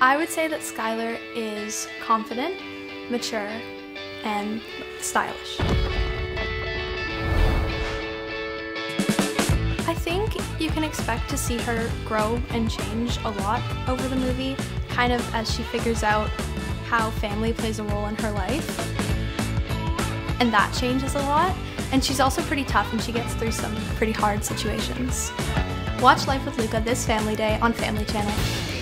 I would say that Skyler is confident, mature, and stylish. I think you can expect to see her grow and change a lot over the movie, kind of as she figures out how family plays a role in her life. And that changes a lot. And she's also pretty tough and she gets through some pretty hard situations. Watch Life with Luca this Family Day on Family Channel.